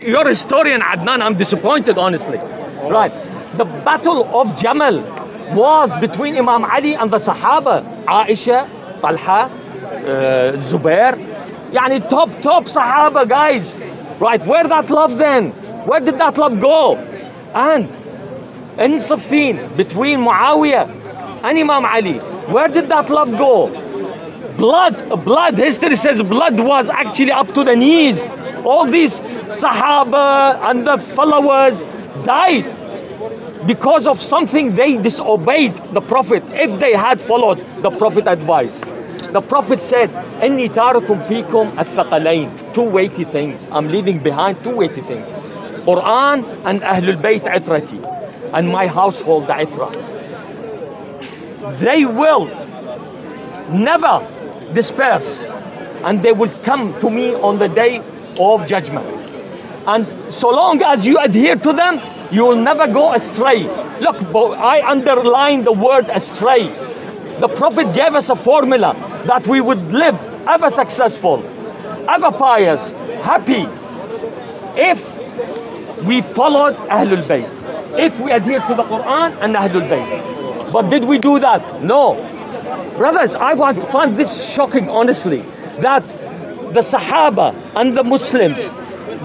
You're a historian, Adnan. I'm disappointed, honestly. Right. The battle of Jamal was between Imam Ali and the Sahaba. Aisha, Talha, uh, Zubair. Yani top, top Sahaba, guys. Right. Where that love then? Where did that love go? And in Siffin, between Muawiyah and Imam Ali, where did that love go? blood blood history says blood was actually up to the knees all these Sahaba and the followers died because of something they disobeyed the Prophet if they had followed the Prophet advice. The Prophet said, Inni fikum two weighty things. I'm leaving behind two weighty things. Quran and Ahlul Bayt itrati, and my household the itra. They will never disperse and they will come to me on the day of judgment. And so long as you adhere to them you will never go astray. Look i underline the word astray. The prophet gave us a formula that we would live ever successful ever pious happy if we followed ahlul bayt if we adhere to the quran and ahlul bayt. But did we do that? No. Brothers, I find this shocking, honestly, that the Sahaba and the Muslims,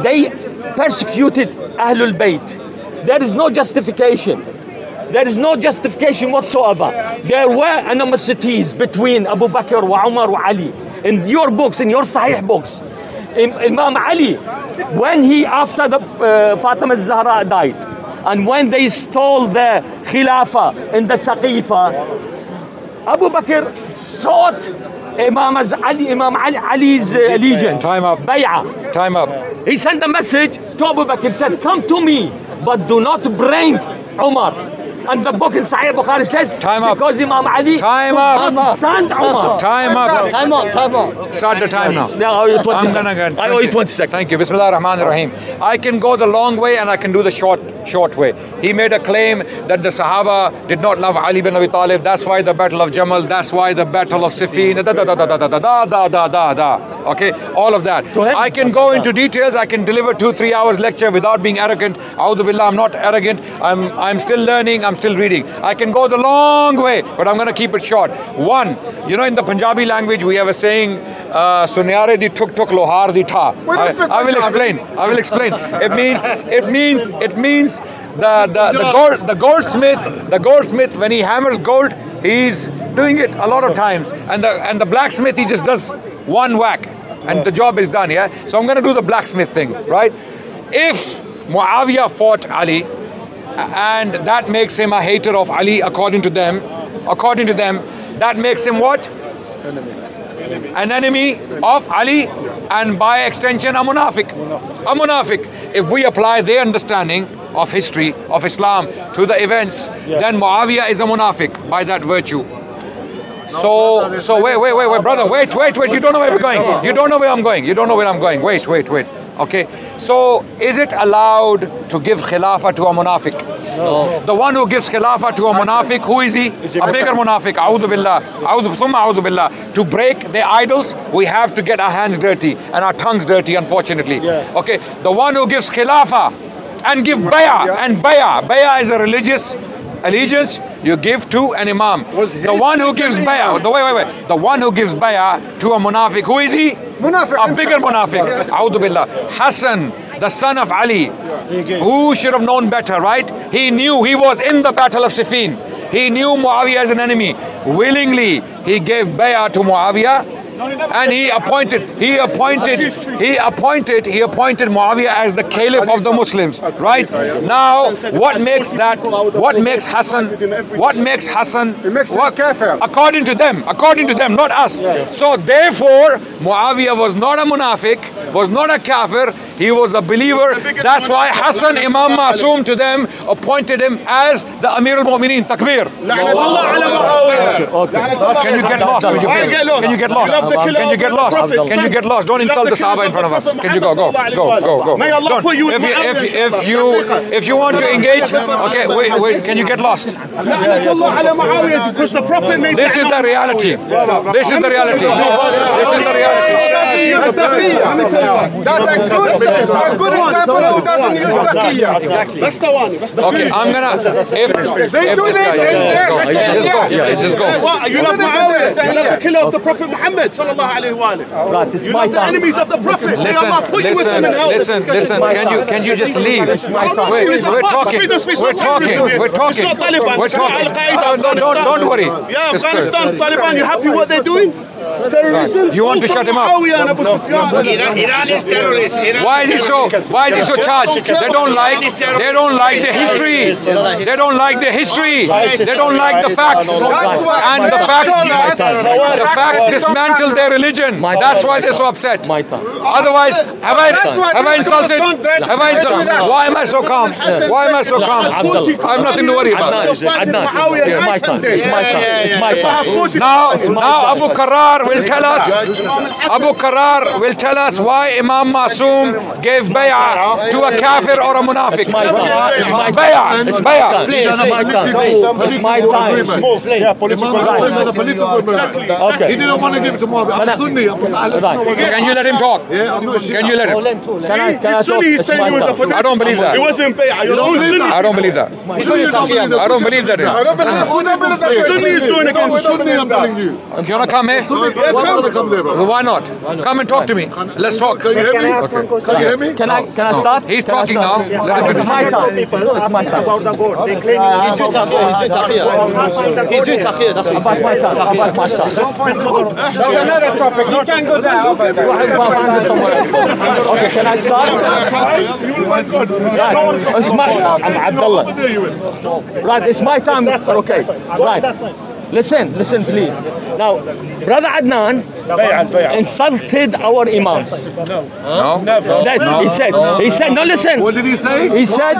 they persecuted Ahlul Bayt. There is no justification. There is no justification whatsoever. There were animosities between Abu Bakr wa Umar wa Ali. In your books, in your Sahih books, Imam Ali, when he, after the uh, Fatima Zahra died, and when they stole the Khilafah in the Saqifa, Abu Bakr sought Imam Ali, Imam Ali, Ali's uh, allegiance. Time up. Bay'ah. Time up. He sent a message to Abu Bakr, said, come to me, but do not bring Umar. And the book in Sahih Bukhari says, Time up. because Imam Ali Time could up. not stand Umar. Time up. Time out, time out. Start the time now. Yeah, I owe you 20 I'm seconds. done again. I owe you 20 seconds. Thank you. Bismillah ar-Rahman ar-Rahim. I can go the long way and I can do the short short way. He made a claim that the Sahaba did not love Ali bin Abi Talib. That's why the Battle of Jamal. That's why the Battle of Siffin. Da da da da da da da da da da da. Okay, all of that. Go ahead. I can go into details. I can deliver two three hours lecture without being arrogant. A'udhu billah. I'm not arrogant. I'm I'm still learning. I'm still reading. I can go the long way, but I'm going to keep it short. One, you know, in the Punjabi language, we have a saying, uh, "Sunyare di tuk tuk lohar di tha." I, that's my I will explain. I will explain. It means, it means, it means the the the gold the goldsmith the goldsmith when he hammers gold, he's doing it a lot of times, and the and the blacksmith he just does one whack, and the job is done. Yeah. So I'm going to do the blacksmith thing, right? If Muawiyah fought Ali, and that makes him a hater of Ali according to them, according to them, that makes him what? An enemy of Ali and by extension a munafiq. A munafiq. If we apply their understanding of history of Islam to the events, then Muawiyah is a munafiq by that virtue. So, so wait, wait, wait, wait, brother, wait, wait, wait. You don't know where we're going. You don't know where I'm going. You don't know where I'm going. Wait, wait, wait. Okay. So, is it allowed to give khilafah to a munafiq? No. The one who gives khilafah to a munafiq, who is he? A bigger munafiq. A'udhu billah. A'udhu thumma a'udhu billah. To break their idols, we have to get our hands dirty and our tongues dirty, unfortunately. Yeah. Okay. The one who gives khilafah and give bay'ah and bay'ah. Bay'ah is a religious allegiance you give to an imam. The one who gives bay'ah, the wait, wait, wait. The one who gives bay'ah to a munafiq, who is he? Munafiq A bigger munafiq. A'udhu billah. Hassan, the son of Ali, who should have known better, right? He knew he was in the battle of Siffin. He knew Muawiyah as an enemy. Willingly, he gave bay'ah to Muawiyah. And he appointed, he appointed, he appointed, he appointed Muawiyah as the caliph of the Muslims, right? Now, what makes that, what makes Hassan, what makes Hassan, It makes him what, according to them, according to them, not us. So therefore, Muawiyah was not a munafiq, was not a kafir, he was a believer. That's why Hassan Imam Masoom to them appointed him as the Amir al-Mu'mineen. Takbir. Can you get lost? You? Can you get lost? Can you get lost? Can you get lost? Don't insult the Sahaba in front of us. Can you go? Go, go, go, go. May Allah put you if you, if, if you if you want to engage, okay, wait, wait. Can you get lost? This is the reality. This is the reality. This is the reality. That's a good, a good example who doesn't use plaquilla. That's the one. Okay, I'm gonna. If, they if do this guy, in there, go. Just go. Just go. You love Muhammad. You love the killer of the Prophet Muhammad. Sallallahu alayhi wa Right, this is enemies of the Prophet. Listen, Allah. Listen, listen. Can you, can you just leave? We're talking. We're talking. We're talking. We're talking. Don't worry. Yeah, Afghanistan, Taliban, you happy what they're doing? Terrorism. You want to shut him up? Muawiyah and Abu Sufyan. Iran is terrorist. Iran Why is he so? Why is he so charged? They don't like. They don't like the history. They don't like the history. They don't like the facts. And the facts. The facts dismantle their religion. That's why they're so upset. Otherwise, have I have I insulted? Have I insulted? Why am I so calm? Why am I so calm? I have nothing to worry about. Adnan, it's my time. It's my time. It's my time. Now, now Abu Karar will tell us. Abu Karar will tell us why Imam Masoom gave bay'ah to a kafir or a munafiq. It's my time. It's my time. Bay'ah, It's it's my bay'ah. It's my time. It's my time. Yeah, political agreement. a political agreement. Okay. He didn't want to give it to Muawiyah. I'm Sunni. I'm from Ahl Right. Can you let him talk? Yeah, I'm not Shia. Can you let him? Can I, can I He's? Sunni, he's It's telling my you it's a time. political. I don't believe that. It wasn't bay'ah. Your own Sunni. I don't believe that. You don't believe. I don't believe that. I don't believe Sunni that. Sunni is going against Sunni, I'm telling you. You wanna come here? Sunni, why want to come there, bro? Why not? Come and talk to me. Let's talk. Can you hear me? Okay. Can you hear me? Can I can I start? He's Can I talking start? now. Let him It's my time. It's my time. about the God. They claim he's doing taqiyya. He's doing taqiyya. He's doing taqiyya. That's what he's About my time. About my time. That's another topic. You can go there. Go ahead, go ahead, somewhere else. Okay, can I start? Right. It's my, I'm Abdullah. Right, it's my time. Okay. Right. Listen, listen, please. Now, Brother Adnan insulted our imams. No? no, never. Yes, he said. He said, no, listen. What did he say? He said,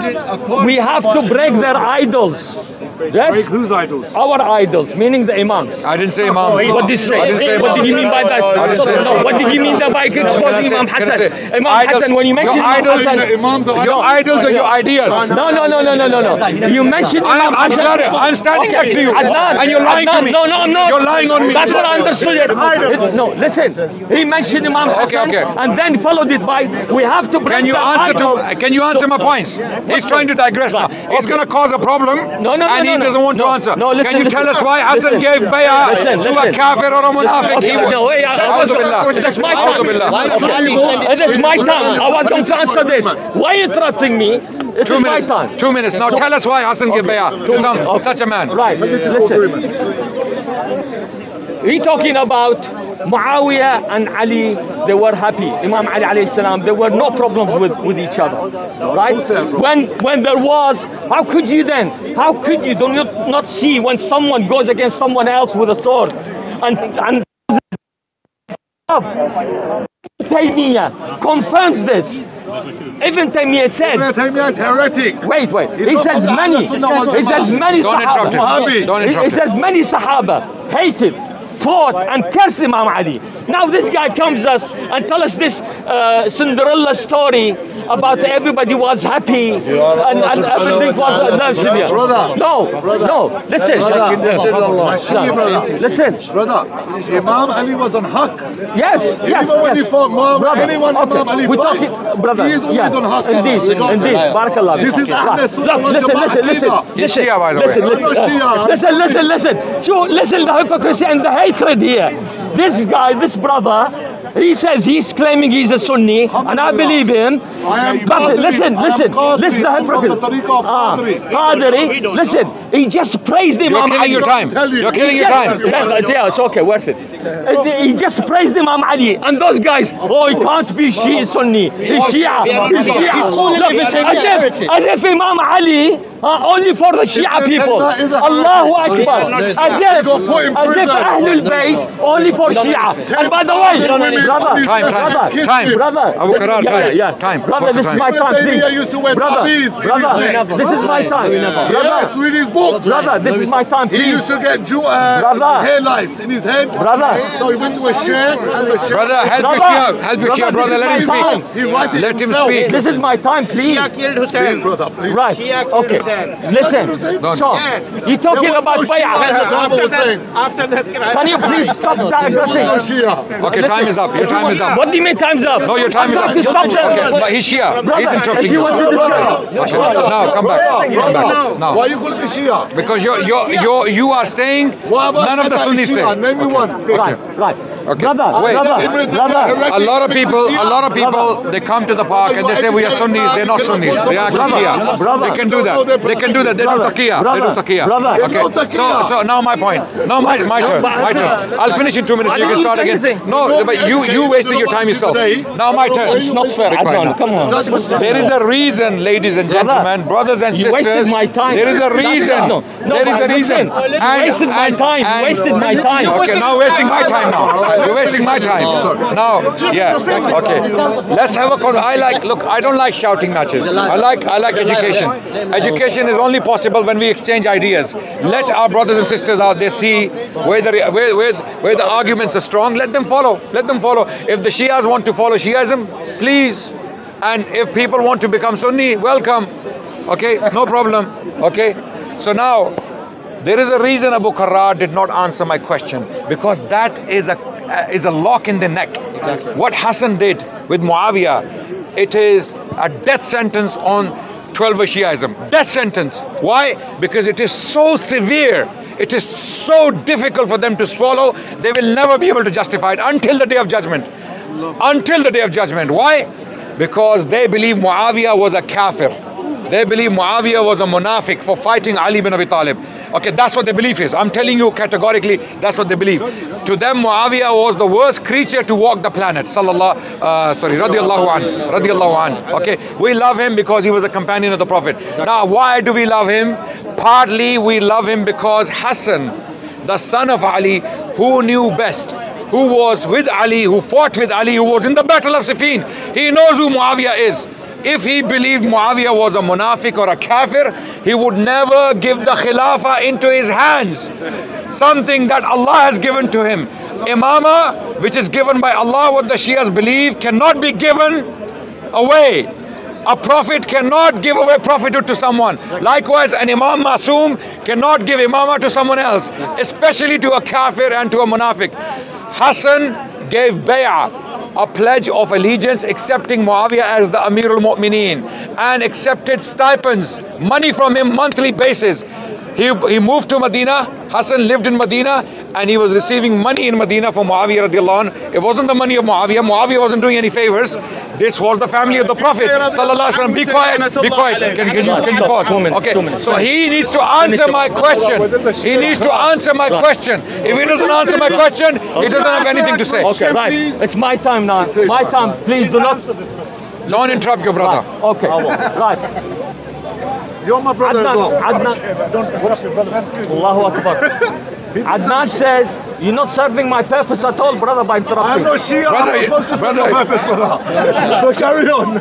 we have to break their idols. Break Yes? whose idols? Our idols, meaning the imams. I didn't say Imam. What did you say? I didn't say What did you mean by that? I didn't say- No, what did you mean by Can exposing Imam Hassan? Imam Hassan, when you mentioned Imam idols- Hassan, The imams are Your idols are your ideas. no, no, no, no, no, no, no. You mentioned I am, Imam I'm, Hassan. standing, I'm standing next to you. Adnan, and you're lying to me. No, no, I'm. You're lying on me. That's what I understood. It. It's- No, listen. He mentioned Imam Hassan okay. and then followed it by we have to break Can you answer to? Can you answer my points? He's trying to digress now. He's going to cause a problem. No, no, no, and he no, no. doesn't want to No, answer. no, listen, can you listen. tell us why Hassan Listen. gave bay'ah Listen, to a kafir or a munafiq? Okay, He was- no, wait, I- I was- A'udhu billah. That's my A'udhu time. billah. It is my time. I was going to answer this. Why are you interrupting me? It Two is my minutes. time. Two minutes. Now tell us why Hassan gave bay'ah to some, Okay. such a man. Right. Listen. He talking about Muawiyah and Ali, they were happy. Imam Ali alayhi salam, there were no problems with, with each other. Right? When when there was, how could you then? How could you do not, not see when someone goes against someone else with a sword? And and Taymiyyah confirms this. Ibn Taymiyyah says Taymiyyah is heretic. Wait, wait. He not says from the many. Ahlul He says many Don't interrupt him. Sahaba. Don't He- He him. says many Sahaba hated, fought, and cursed Imam Ali. Now this guy comes us and tell us this uh, Cinderella story about everybody was happy and, and everything was uh, no, Brother. no, no. Listen, listen. Brother, Imam Ali was on haq. Yes, yes. Even yes. fought Muawiyah, Brother, anyone okay. Imam Ali We're fights, talking, brother. he is always yes. on haq. Indeed, indeed. Barakallah. This is Okay, Ahl right. Sunnah Look, wal listen, Jama'ah listen, listen. Aqidah. He's Shia, by the way. listen, Listen, I'm not Shia. listen, listen, listen. Show, listen the hypocrisy and the hatred here. This guy, this brother, he says he's claiming he's a Sunni, and I believe him. I am But Qadri. listen, I am listen, Qadri. listen the I'm from hypocrisy. the tariqah Ah, Qadri. Qadri, listen, he just praised Imam Ali. You're killing your time. you. You're killing your time. yes, yeah, it's okay, worth it. He just praised Imam Ali, and those guys, oh, he can't be Shia Sunni. He's Shia. He's Shia. He's calling Look, Ibn Taymiyyah as if, heretic. as if Imam Ali uh, only for the Shia Ibn people. Taymiyyah is Allahu. Akbar. As He if, got as if. Ahlul Bayt only for Shia. And by the way, brother, Time, time, brother, time. brother, Abu Karar, yeah, time. yeah, yeah. Time. Brother, this is my time, please. Taymiyyah used to wear Brother, tabis in his brother, this is my time. Brother, read his books. brother, this is my time, please. He used to get Jew, uh, Brother. hair lice in his head. Brother. Brother. So he went to a sheikh and the sheikh. Brother, help your Brother, Shia, help your Shia, brother, brother. Let him speak. He Let him speak. This is my time, please. Shia killed Please, Hussein. brother, please. Right. Okay. Hussein. Listen. No, So, Yes. you're talking about no Shia. bay'ah. That's what I After that, after that, Can you please stop that? No Okay, time is up. Your time is up. What do you mean time's up? No, your time is I'm up. to stop Okay, that. but he's Shia. He's Brother, interrupting you you. want to discuss. No, come back. Come Brother, back. Why No. you calling me Shia? Because you're, you're, you're, you are saying none of the Sunnis say. Name me one. Right, right. Okay. Brother, Wait. brother, brother. A lot of people, a lot of people, they come to the park and they say we are Sunnis. They're not Sunnis. They are Shia. Brother. They can do that. They can do that. They do Brother. taqiyya. They do taqiyya. Brother. They do Okay. So, so now my point. Now my, my turn. My turn. I'll finish in two minutes. You can start again. No, but you you wasted your time yourself. Now my turn. It's not fair, Adnan. Come on. There is a reason, ladies and gentlemen, brothers and You sisters. wasted my time. There is a reason. no, no, there is a reason. listen, you wasted my time. You wasted my time. Okay, now wasting my time now. You're wasting my time. Now, yeah. Okay. Let's have a con. I like. Look, I don't like shouting matches. I like. I like education. Education is only possible when we exchange ideas. Let our brothers and sisters out there see where the where, where, where the arguments are strong. Let them follow. Let them follow. If the Shias want to follow Shiism, please. And if people want to become Sunni, welcome. Okay, no problem. Okay. So now, there is a reason Abu Karar did not answer my question because that is a uh, is a lock in the neck. Exactly. What Hassan did with Muawiyah, it is a death sentence on 12 Shiaism. Death sentence. Why? Because it is so severe. It is so difficult for them to swallow. They will never be able to justify it until the day of judgment. Until the day of judgment. Why? Because they believe Muawiyah was a kafir. They believe Muawiyah was a munafiq for fighting Ali bin Abi Talib. Okay, that's what their belief is. I'm telling you categorically, that's what they believe. To them, Muawiyah was the worst creature to walk the planet. Sallallahu, uh, sorry, radiallahu an, radiallahu an. Okay, we love him because he was a companion of the Prophet. Now, why do we love him? Partly we love him because Hassan, the son of Ali, who knew best, who was with Ali, who fought with Ali, who was in the battle of Siffin, he knows who Muawiyah is. If he believed Muawiyah was a munafiq or a kafir, he would never give the khilafah into his hands. Something that Allah has given to him. Imama, which is given by Allah, what the Shias believe, cannot be given away. A prophet cannot give away prophethood to someone. Likewise, an Imam Masoom cannot give imamah to someone else, especially to a kafir and to a munafiq. Hassan gave bay'ah, a pledge of allegiance, accepting Muawiyah as the Amir al-Mu'mineen and accepted stipends, money from him monthly basis. He, he moved to Medina. Hassan lived in Medina and he was receiving money in Medina from Muawiyah radiallahu anh. It wasn't the money of Muawiyah. Muawiyah wasn't doing any favors. This was the family of the Prophet. Sallallahu Alaihi Wasallam. Be quiet. Be quiet. Can, can you, can you pause? Okay. So he needs to answer my question. He needs to answer my question. If he doesn't answer my question, he doesn't have anything to say. Okay, right. It's my time now. My time. Please do not. Don't interrupt your brother. Okay. Right. You're my brother well. Adnan, Adnan. Allahu Akbar. Adnan says, you're not serving my purpose at all, brother, by interrupting. I'm not Shia. Brother, I'm supposed to serve brother. my purpose, brother. so carry on.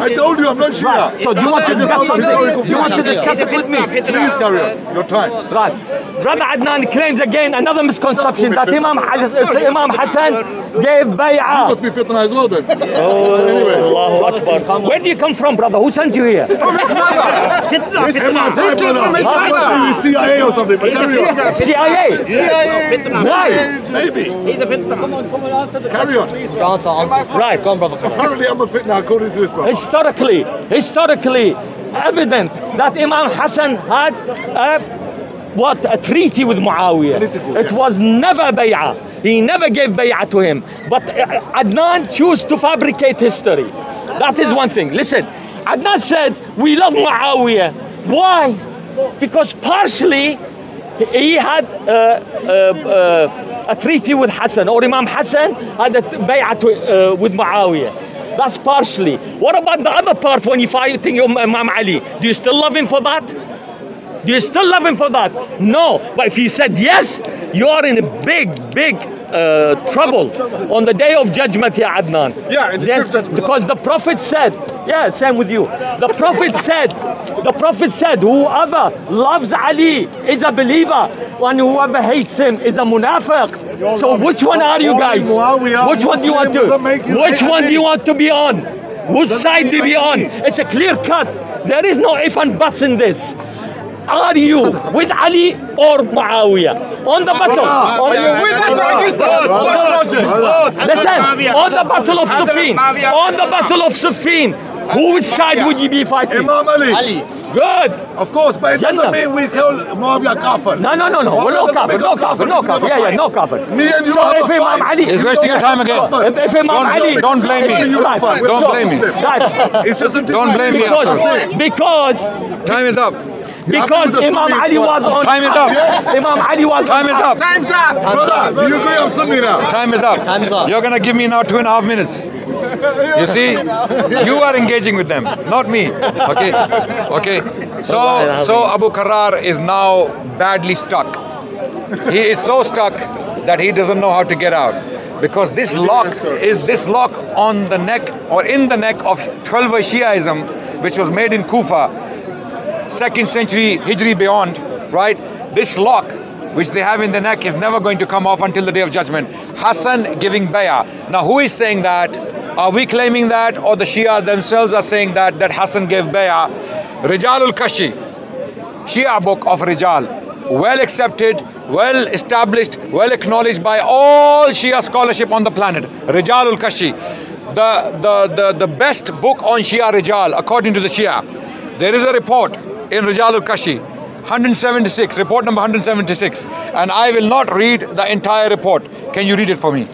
I told you I'm not Shia. So do you want to discuss something? Do you want to discuss it with me? Please carry on. Your time. Right. Brother Adnan claims again another misconception that Imam, Has- Imam Hassan gave You bay'ah. must be fitna as well then. Oh, anyway. Allahu Akbar. Where do you come from, brother? Who sent you here? From his mother. Fitna, Fitna. fitna. He came from his Must mother. be CIA or something, but carry on. CIA. Why? Maybe. He's a fitna. Come on, come on, answer the Carry on. Answer, answer. Right. Go on, brother. Apparently I'm a fitna according to this brother. historically, historically evident that Imam Hassan had a, what a treaty with Muawiyah. Political, It yeah. was never bay'ah. He never gave bay'ah to him. But uh, Adnan chose to fabricate history. That is one thing. Listen, Adnan said we love Muawiyah. Why? Because partially he had uh, uh, uh, a treaty with Hassan, or Imam Hassan had a uh, with Muawiyah. That's partially. What about the other part when you fighting Imam Ali? Do you still love him for that? Do you still love him for that? No. But if you said yes, you are in a big, big uh, trouble on the day of judgment, Ya Adnan. Yeah, in the Then- day of judgment. Because the Prophet said, yeah, same with you. The Prophet said, the Prophet said, whoever loves Ali is a believer, and whoever hates him is a munafiq. So which one are you guys? Which one do you want to? Which one do you want to be on? Which side do you be on? It's a clear cut. There is no if and buts in this. Are you with Ali or Muawiyah? On the battle. On Are you with us or against us? What's the logic? Listen, on the battle of Siffin, on the battle of Siffin, whose side would you be fighting? Imam Ali. Ali. Good. Of course, but it Jannah. doesn't mean we kill Muawiyah Kafir. No, no, no, no. Well, no doesn't kafir, no kafir, no kafir. Yeah, yeah, no kafir. Me and you So have if a Imam fight. Ali, He's wasting your time again. If, if Imam Don't- Ali, don't blame me. if- right. Don't blame me. That, It's just a Don't blame me. because, because, Time is up. Because the Imam Ali was on. Time is up. Imam Ali was. Time is up. Time's up. Brother, you agree I'm Sunni now? Time is up. Time is up. You're gonna give me now two and a half minutes. You see, you are engaging with them, not me. Okay, okay. So, so Abu Karar is now badly stuck. He is so stuck that he doesn't know how to get out because this lock is this lock on the neck or in the neck of 12 Shiaism, which was made in Kufa, second century Hijri beyond, right? This lock, which they have in the neck, is never going to come off until the day of judgment. Hassan giving bayah. Now, who is saying that? Are we claiming that, or the Shia themselves are saying that that Hassan gave bayah? Rijalul Kashi, Shia book of Rijal. Well accepted, well established, well acknowledged by all Shia scholarship on the planet. Rijalul Kashi. The, the, the, the best book on Shia Rijal, according to the Shia. There is a report in Rijalul Kashi, 176, report number 176. And I will not read the entire report. Can you read it for me?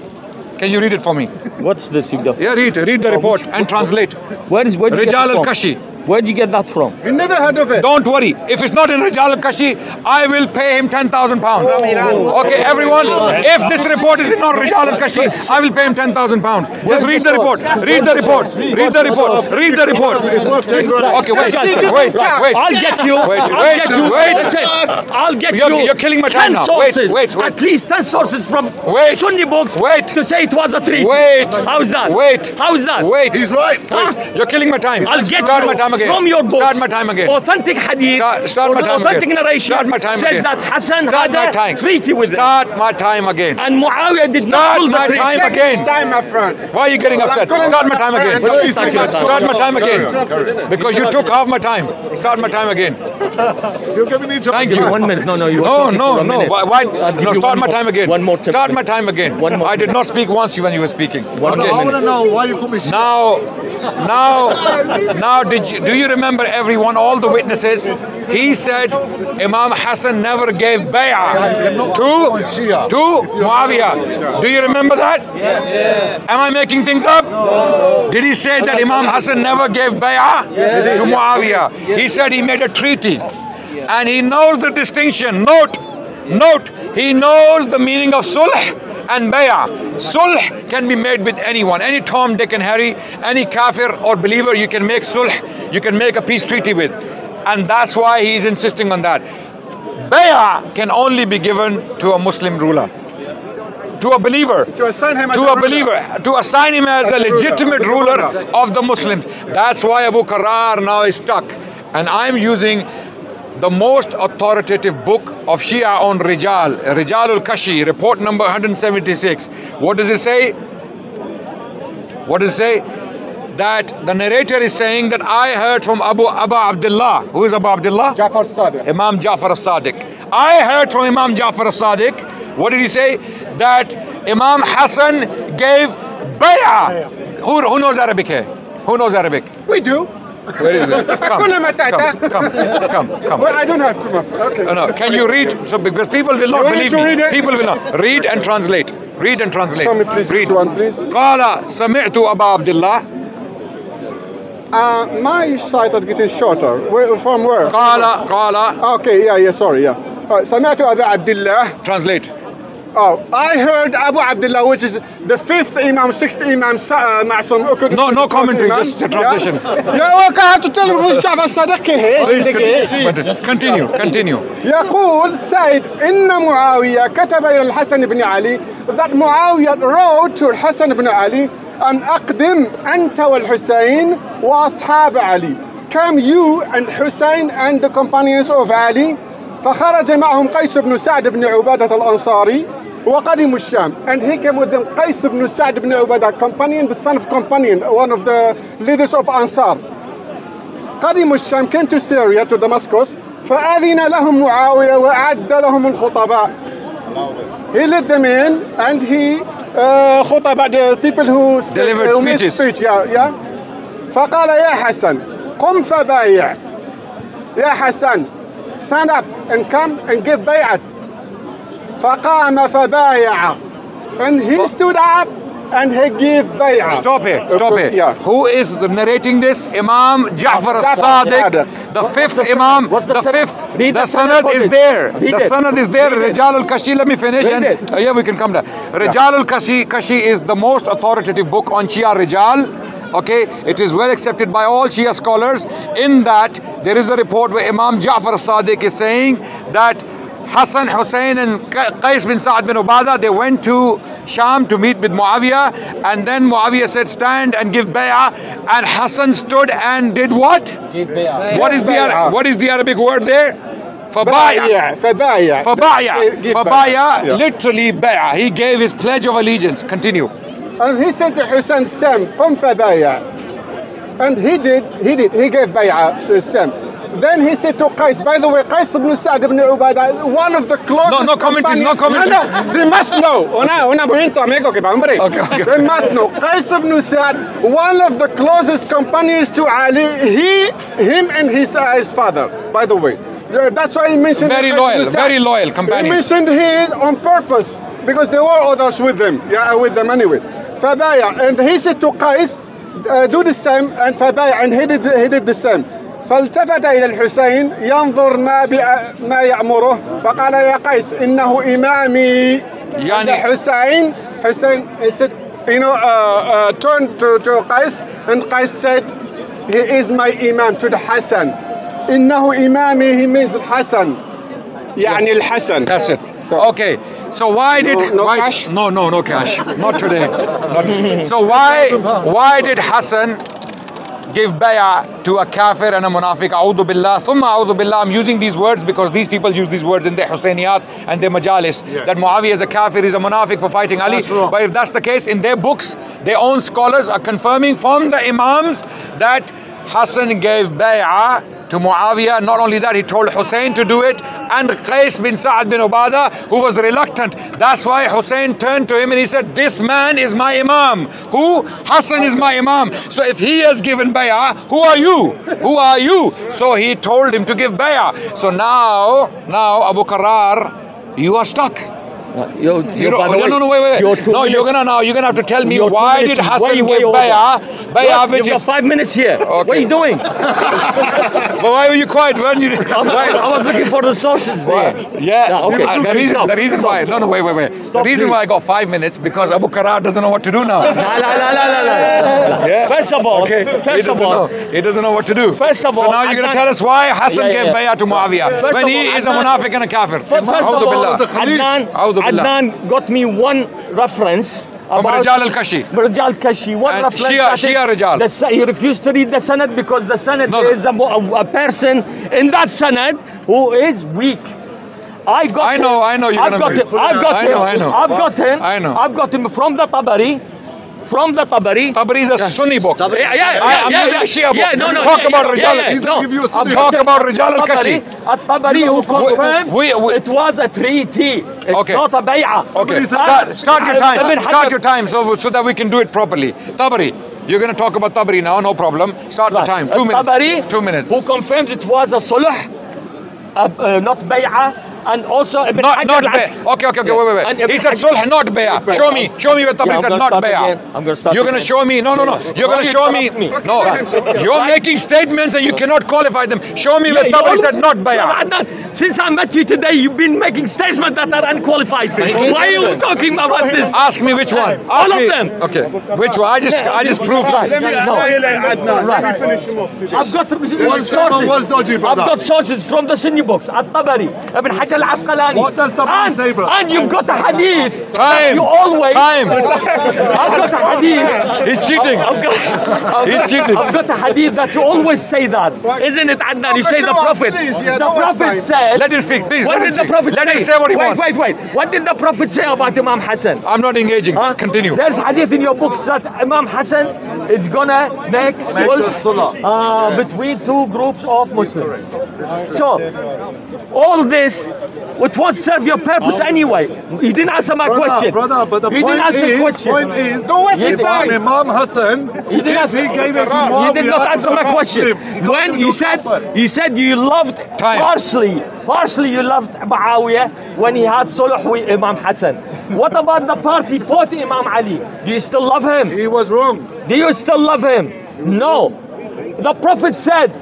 Can you read it for me? What's this? Yeah, read, read the report and translate. Where is where did you get Rijal al-Kashi. Where did you get that from? You never heard of it. Don't worry. If it's not in Rijal al-Kashi, I will pay him 10,000 pounds. Okay, everyone, if this report is not Rijal al-Kashi, I will pay him 10,000 pounds. Just read the report. Read the report. Read the report. Read the report. Okay, wait, wait, wait. I'll get you. Wait, I'll wait, get you. wait. Listen, I'll get You're- you. you're killing my time now. Wait, wait, wait. At least ten sources from Wait. Sunni books. Wait. To say it was a treaty. Wait. How's that? Wait. How's that? Wait. He's right. Huh? You're killing my time. I'll get Start you my time again. from your books. Start my time again. Authentic hadith. Start, start my time authentic again. narration Start my time says again. that Hassan Start had a time. treaty with them. Start my time again. And Muawiyah did Start not pull the my treaty. time Take again. time, my friend. Why are you getting upset? Start my time again. Start your time. Start my time again. Because you took half my time. Start my time again. You're giving each other Thank you. One minute. No, no, you. No, no, no. Why? why no, start my time again. One more. tip. Start my time again. One more I did not speak once when you were speaking. One Okay. more I want to know why you call me Now, now, now, did you, do you remember everyone, all the witnesses? He said Imam Hassan never gave bay'ah to, to Muawiyah. Do you remember that? Yes. Am I making things up? Did he say that Imam Hassan never gave bay'ah to Muawiyah? He said he made a treaty. And he knows the distinction. Note, note, he knows the meaning of sulh and bay'ah. Sulh can be made with anyone, any Tom, Dick and Harry, any kafir or believer you can make sulh, you can make a peace treaty with. And that's why he is insisting on that. Bay'ah can only be given to a Muslim ruler. To a believer, To assign him to a a believer, to assign him as a As a legitimate ruler ruler. of the Muslims. That's why Abu Karar now is stuck. And I'm using the most authoritative book of Shia on Rijal, Rijal al Kashi, report number 176. What does it say? What does it say? That the narrator is saying that I heard from Abu Abu Abdullah. Who is Abu Abdullah? Jafar Sadiq. Imam Jafar as-Sadiq. I heard from Imam Jafar as-Sadiq. What did he say? That Imam Hassan gave bay'ah. Who, who knows Arabic here? Who knows Arabic? We do. Where is it? Come, كنا متاتا. come, come, come, come. Well, I don't have to, my friend. Okay. No, no. Can you read? So because people will not You want me believe to me. read it? People will not. Read and translate. Read and translate. Show me, please, Read. this one, please. قال سمعت أبا عبد الله Uh, my site is getting shorter. Where, from where? قال قال Okay, yeah, yeah, sorry, yeah. Uh, سمعت أبا عبد الله translate. Oh, I heard Abu Abdullah, which is the fifth Imam, sixth Imam, uh, Ma'sum. No, no commentary, Imam. just a translation. Yeah, yeah okay, I have to tell you who's Jafar Sadiq. But continue, continue. يقول سيد إن معاوية كتب إلى الحسن بن علي that Muawiyah wrote to الحسن بن علي أن أقدم أنت والحسين وأصحاب علي Come you and Hussein and the companions of Ali فخرج معهم قيس بن سعد بن عبادة الأنصاري وقدموا الشام and he came with them قيس بن سعد بن عبادة companion the son of companion one of the leaders of Ansar قدموا الشام came to Syria to Damascus فأذن لهم معاوية وأعد لهم الخطباء he led them in and he uh, خطباء the people who Delivered made speeches. speech yeah, yeah. فقال يا حسن قم فبايع يا حسن stand up and come and give بيعة فقام فبايع and he stood up and he gave بيعة Stop it, stop it. yeah Who is narrating this? Imam Ja'far Ja'far as-Sadiq, Sadiq. the fifth the Imam, sanad? What's the the sanad? fifth. Read The the sanad sanad for is it. there. Read The it. sanad is there. Read it. Rijal al-Kashi, let me finish. Read and it. uh, yeah, we can come there. Rijal al-Kashi Kashi is the most authoritative book on Shia Rijal. Okay, it is well accepted by all Shia scholars. In that, there is a report where Imam Ja'far as-Sadiq is saying that Hassan, Hussein and Qais bin Sa'ad bin Ubadah, they went to Sham to meet with Muawiyah and then Muawiyah said stand and give bay'ah and Hassan stood and did what? Give bay'ah. What is the, what is the Arabic word there? Fabaya. Fabaya. Fabaya. Literally bay'ah. He gave his pledge of allegiance. Continue. And he said to Hussein, Sam, come Fabaya. And he did, he did, he gave bay'ah to Sam. Then he said to Qais, by the way, Qais ibn Sa'd ibn Ubadah, one of the closest. No, no commentaries, no commentaries. No, no, they must know. Una, una momento, amigo, que va, hombre. Okay, okay. They must know. Qais ibn Sa'd, one of the closest companions to Ali, he, him and his, uh, his father, by the way. Yeah, that's why he mentioned very loyal, very loyal companion. He mentioned he on purpose because there were others with them. Yeah, with them anyway. Fabaya and he said to Qais, uh, do the same, and Fabaya and he did he did the same. فالتفت إلى الحسين ينظر ما بأ- ما يأمره فقال يا قيس إنه إمامي يعني- And Hussein he said you know uh, uh, turned to, to Qais and Qais said he is my imam to the Hassan إنه إمامي he means Hassan يعني الحسن That's it. So- Okay. So why did No- no why, cash? No, no, no cash. Not today. Not- so why why did Hassan give bay'ah to a kafir and a munafiq? A'udhu billah. Thumma a'udhu billah. I'm using these words because these people use these words in their Husainiyat and their majalis. That Muawiyah is a kafir, is a munafiq for fighting Ali. But if that's the case, in their books, their own scholars are confirming from the Imams that Hassan gave bay'ah to Muawiyah. Not only that, he told Hussein to do it, and Qais bin Sa'ad bin Ubadah, who was reluctant. That's why Hussein turned to him and he said, This man is my Imam. Who? Hassan is my Imam. So if he has given bay'ah, who are you? Who are you? So he told him to give bay'ah. So now, now Abu Karar, you are stuck. You, You don't, no, no, no, wait, wait, wait. No, you're gonna now. You're gonna have to tell me You're why did Hassan way, give way over. bay'ah? Bay'ah, which You've got is. five minutes here. What are you doing? But why were you quiet? Weren't you? I was looking for the sources there. Yeah, okay. uh, the reason, stop. the reason Stop. why, no, no, wait, wait, wait. Stop, the reason please. why I got five minutes because Abu Karar doesn't know what to do now. La, la, la, la, la, la. Yeah. First of all, Okay, he first of doesn't all, know. He doesn't know what to do. First of all, so now you're gonna tell us why Hassan gave yeah. bay'ah to Muawiyah when he is a munafiq and a kafir. Fir- First of all. Adnan. Adnan got me one reference about Rijal al-Kashi. Rijal Kashi. One And reference. Shia- Shia Rijal. the he refused to read the Sanad because the Sanad No, is a, a, a person in that Sanad who is weak. I got I know, him. I know you're I've got him. I've got I him. know, I know. I've got him. I know. I've got him from the Tabari. From the Tabari. Tabari is a Sunni book. Tabari- Yeah, yeah, I- yeah, I'm yeah, using yeah. a Shia book. Yeah, no, no, Talk yeah, about Rijal- yeah, yeah, no. give you a Sunni. Talk about Rijal al-Kashi. At-Tabari who confirmed we- we- it was a treaty. It's Okay. not a bay'ah. Okay, start, start your time. Start your time so, so that we can do it properly. Tabari, you're going to talk about Tabari now, no problem. Start the time. Two minutes. At-Tabari, Two minutes. Who confirms it was a sulh, uh, uh, not bay'ah, and also Ibn Not, Hajar not al-Asqalani. bay'ah. Okay, okay, okay, Yeah. wait, wait, wait. He said Hajar- sulh, not bay'ah. Show me, show me where Yeah, Tabari said not start bay'ah. again. I'm gonna start You're going to show me, no, no, no. You're going to show me, no. You're making statements and you cannot qualify them. Show me where Yeah, you Tabari said not bay'ah. Adnan, Since I met you today, you've been making statements that are unqualified. Why are you talking about this? Ask me which one. All of me. them. Okay, which one? I just, I just proved. Right. Let me, No. let me finish him off today. I've got One sources. I've got sources from the Sunni books. At Tabari, Ibn Hajar al-Asqalani. What does Tabari and, say, bro? and you've got a hadith. Time. You always. Time. I've got a hadith. He's cheating. I've got, He's cheating. I've got a hadith that you always say that. Isn't it, Adnan? You say the Prophet. please. Yeah, the Prophet said. Let him speak, please. What let did the speak. Prophet Let say? him say what he wait, wants. wait, wait. What did the Prophet say about Imam Hassan? I'm not engaging. Huh? Continue. There's hadith in your books that Imam Hassan is gonna make sulh uh, between two groups of Muslims. So, all this, it won't serve your purpose anyway. You didn't answer my Brother, question. brother, but the you point didn't answer the is, question. point is, Go West Yes, side. Imam Hassan, You didn't if answer- he gave it to You did not answer my question. Muslim. He When you said Kafir. you said you loved Time. partially, partially you loved Muawiyah when he had sulh with Imam Hassan. What about the part he fought Imam Ali? Do you still love him? He was wrong. Do you still love him? No. The Prophet said,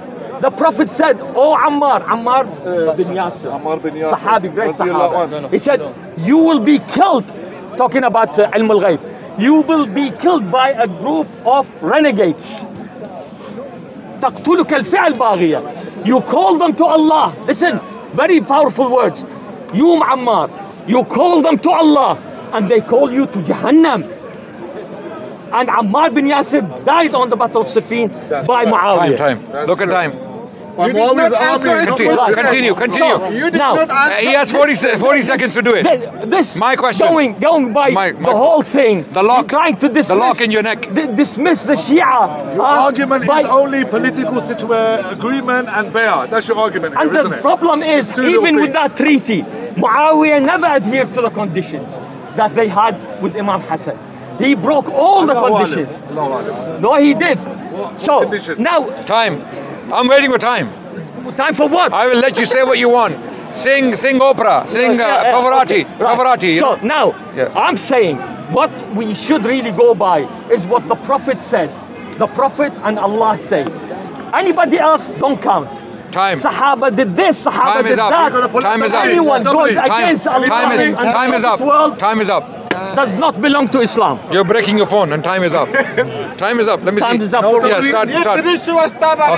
the Prophet said, Oh Ammar, Ammar uh, bin Yasir, Ammar bin Yasir, Sahabi, great radiallahu Sahaba. anhu. He said, You will be killed, talking about uh, Ilm al Ghayb, you will be killed by a group of renegades. تقتلك الفئة الباغية. You call them to Allah. Listen, very powerful words. You Ammar, you call them to Allah and they call you to Jahannam. And Ammar bin Yasir died on the Battle of Siffin by Time, Muawiyah. time. Look at time. You did not answer his Continue, question. continue, continue. So, You did now, not Uh, he has 40, se- 40 seconds to do it. th- this My question. going going by My- my- the whole thing, The lock- you're trying to dismiss the lock in your neck. dismiss the Shia. Your uh, argument by- is only political situa- agreement and bay'ah. That's your argument And here, the isn't it? problem is, even with that treaty, Muawiyah never adhered to the conditions that they had with Imam Hassan. He broke all the conditions. alam. Allahu alam. No, he did. what so conditions? now, Time. I'm waiting for time. time for what? I will let you say what you want. Sing, sing opera, sing uh, Yeah, yeah, Pavarotti, okay, right. Pavarotti. So know. now, Yeah. I'm saying what we should really go by is what the Prophet says. The Prophet and Allah say. Anybody else don't count. Time. Sahaba did this, Sahaba Time did is up. that. You're gonna pull Time is up. Anyone goes it. against Time, Allah time is, time is up. world Time is up. Does not belong to Islam. You're breaking your phone and time is up. time is up. Let me Time see. is up No, for yeah, start, start.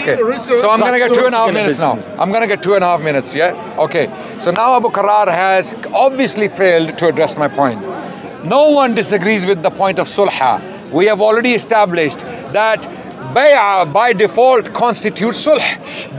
Okay. Okay. So I'm gonna get two and a half minutes now. I'm gonna get two and a half minutes, yeah? Okay. So now Abu Karar has obviously failed to address my point. No one disagrees with the point of sulha. We have already established that bay'ah by default constitutes sulh.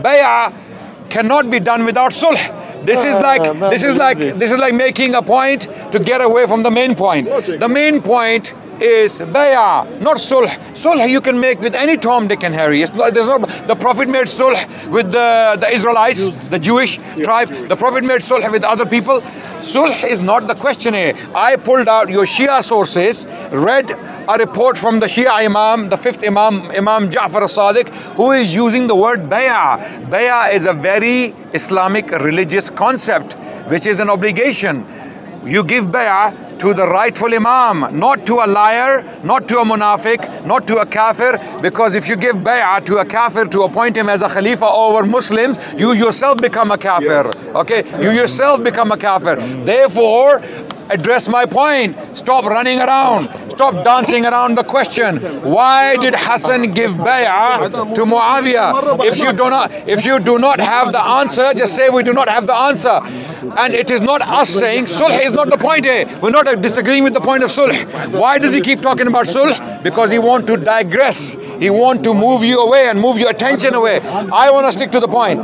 Bay'ah cannot be done without sulh. This is ah, like this is like this. this is like making a point to get away from the main point. The main point is bay'ah, not sulh. Sulh you can make with any Tom, Dick and Harry. It's not, there's not, the Prophet made sulh with the, the Israelites, the Jewish tribe. The Prophet made sulh with other people. Sulh is not the question here. I pulled out your Shia sources, read a report from the Shia Imam, the fifth Imam, Imam Ja'far as-Sadiq, who is using the word bay'ah. Bay'ah is a very Islamic religious concept, which is an obligation. You give bay'ah to the rightful imam, not to a liar, not to a munafiq, not to a kafir. Because if you give bay'ah to a kafir to appoint him as a khalifa over Muslims, you yourself become a kafir. Okay? You yourself become a kafir. Therefore, address my point. Stop running around. Stop dancing around the question. Why did Hassan give bay'ah to Muawiyah? If you do not if you do not have the answer, just say we do not have the answer. And it is not us saying sulh is not the point here. We're not disagreeing with the point of sulh. Why does he keep talking about sulh? Because he wants to digress. He wants to move you away and move your attention away. I want to stick to the point.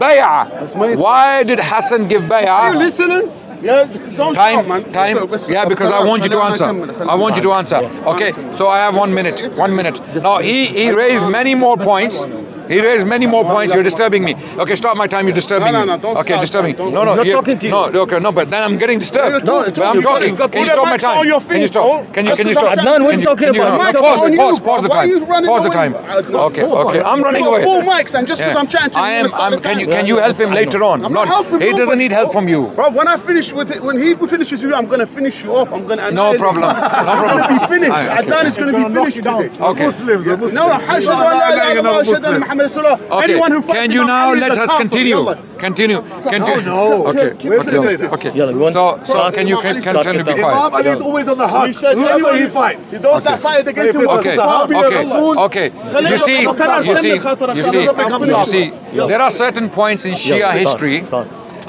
Bay'ah. Why did Hassan give bay'ah? Are you listening? Yeah, don't time, stop, time. Listen. Yeah, because I want you to answer. I want you to answer. Okay, so I have one minute. One minute. Now he he raised many more points. He raised many more points. You're disturbing me. Okay, stop my time. You're disturbing me. No, no, no. Don't okay, disturbing. Don't no, no. You're, talking to you. No, okay, no. But then I'm getting disturbed. No, but I'm talking. Can you stop my time? Can you stop? Can you? Can you stop? Adnan, what are you talking about? Pause. Pause. Pause the time. Pause the time. Uh, okay. Okay. I'm running away. Four mics, and just because I'm chatting, I am. Can you? Can you help him later on? I'm not helping. He doesn't need help from you. Bro, when I finish with it, when he finishes you, I'm gonna finish you off. I'm gonna. No problem. No problem. I'm gonna be finished. Adnan is gonna be finished. Okay. Muslims. No, Hashad Allah, Hashad Minnesota. Okay. Anyone who Can you now let us continue? Continue. Continue. No, no. Okay. Okay. okay. So, so can you can, can turn to be quiet? Imam Ali is always on the hunt. He said whoever he fights. He those that fight against him okay. Okay. Okay. You see, you see, you see, you see, there are certain points in Shia history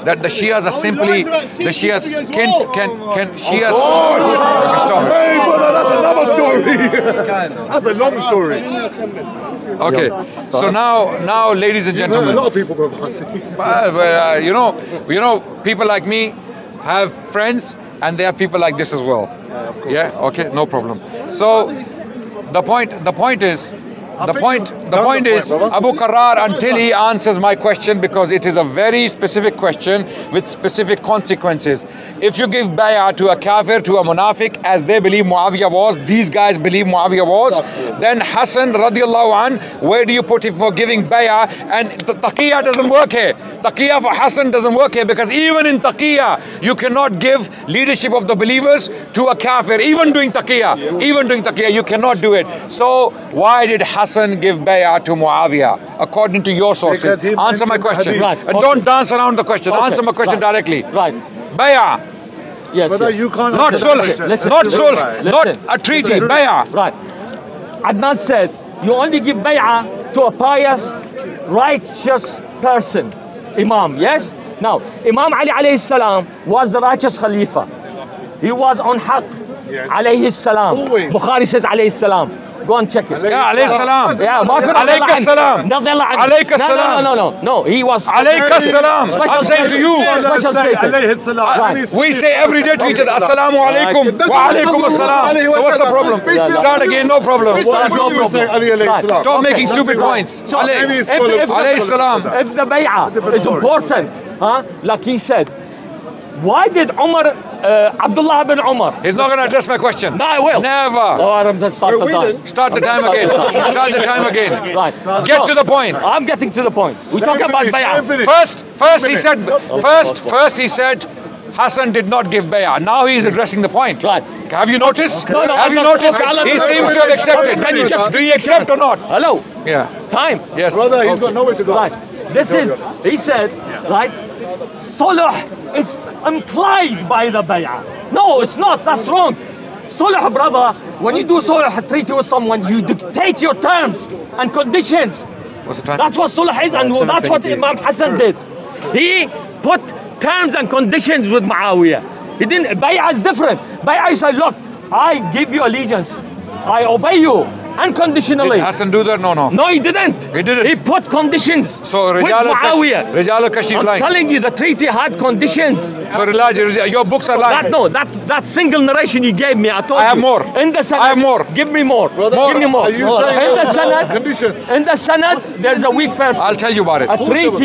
that the Shias are simply the Shias can can can Shias. Okay, stop it. Hey, brother, that's another story. that's a long story. Okay, so now now, ladies and You've a gentlemen. lot of people, brother. Well, well, uh, you know, you know, people like me have friends, and they have people like this as well. Yeah. Okay. No problem. So, the point, the point is, the point, the point is. Abu Karar, until he answers my question, because it is a very specific question with specific consequences. If you give bay'ah to a kafir, to a munafiq, as they believe Muawiyah was, these guys believe Muawiyah was, then Hassan radiallahu an, where do you put him for giving bay'ah? And the taqiyya doesn't work here. Taqiyya for Hassan doesn't work here because even in taqiyya, you cannot give leadership of the believers to a kafir. Even doing taqiyya, even doing taqiyya, you cannot do it. So why did Hassan give bay'ah to Muawiyah? According to your sources. Answer my question. Right, And okay. don't dance around the question. Okay, Answer my question right. directly. Right. Bay'ah, Yes. Brother, yes. you can't not sulh. Listen. not Listen. sulh, not a treaty. Listen. Bay'ah. Right. Adnan said, you only give bay'ah to a pious, righteous person, Imam, yes? Now, Imam Ali alayhi salam was the righteous Khalifa. He was on haq, Yes. alayhi salam. Always. Bukhari says alayhi salam. Go and check it. Yeah, alayhi salam. Yeah, alayhi salam. Nothing like alayhi salam. No, no, no, no. He was alayhi salam. I'm saying to you, special statement. We say every day to each other, assalamu alaikum wa alaikum assalam. So what's the problem? Start again, no problem. Stop making stupid points. Alayhi salam. If the bay'ah is important, huh, like he said, why did Umar, uh, Abdullah bin Umar? He's not going to address my question. No, I will. Never. Oh, I'm just start Well, the we time. Start the time again. start the time. Start the time again. Right. Get So, to the point. I'm getting to the point. We Let talk about finish, let him bay'ah. finish. First, first he said, first, first he said, Hassan did not give bay'ah. Now he is addressing the point. Right. Have you noticed? No, no, have I'm you not- noticed? okay, he okay, seems okay, to have accepted. can you just- Do you accept or not? Hello. Yeah. Time. Yes. Brother, he's got nowhere to go. Right. This is, he said, right, Sulh is implied by the bay'ah. No, it's not. That's wrong. Sulh, brother, when you do sulh, a treaty with someone, you dictate your terms and conditions. What's the time? That's what sulh is, and that's what 722. Imam Hassan did. He put terms and conditions with Muawiyah. He didn't. Bay'ah is different. Bay'ah is like, look, I give you allegiance. I obey you unconditionally. Did Hassan do that? No, no. No, he didn't. He didn't. He put conditions So with Rijal Muawiyah. Rijal al-Kashi I'm lying. telling you, the treaty had conditions. So relax, your books are lying. That no, that that single narration you gave me, I told I have you. more. In the sanad, I have more. Give me more. More. Give me more. Are you in saying the sanad, conditions? in the sanad, there's a weak person. I'll tell you about it. a treaty.